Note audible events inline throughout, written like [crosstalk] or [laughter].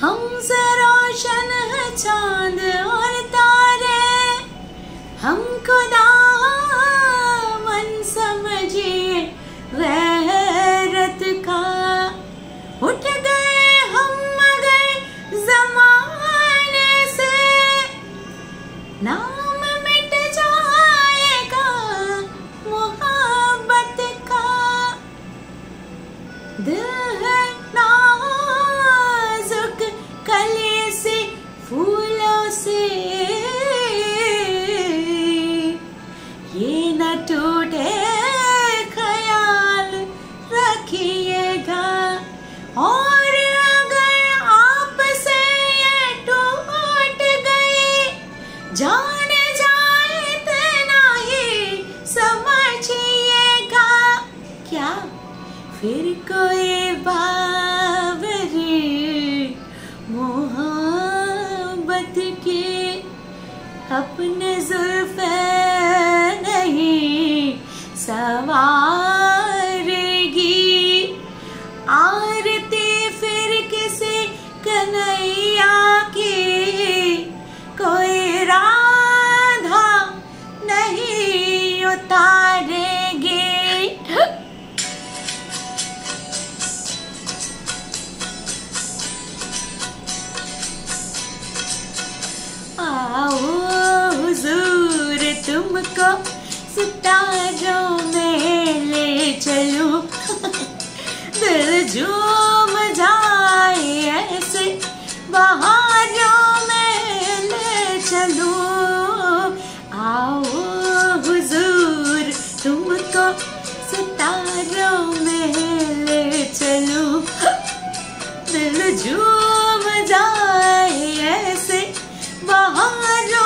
हमसे रोशन है चाँद और तारे हम ये न टूटे ख्याल रखिएगा। और अगर आपसे ये टूट गई, जान जाए तना ही समझिएगा। क्या फिर कोई उतारेगी। आओ हुजूर तुमको सितारों में ले चलूँ। [laughs] दिल झूम बहारों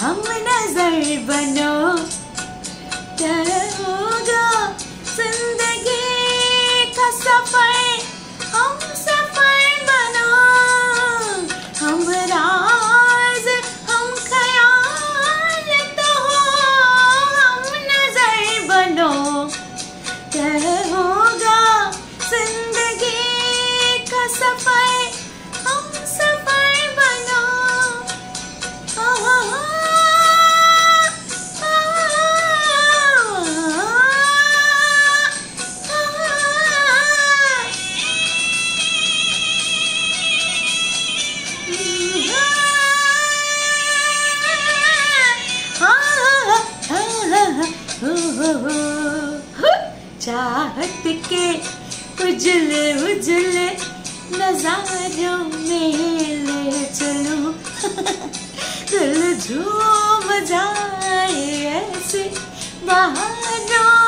हम नजर बनो तय होगा जिंदगी चाहत के उजले उजले नजारों में ले चलूँ। [laughs] दिल झूम जाए ऐसे बहारों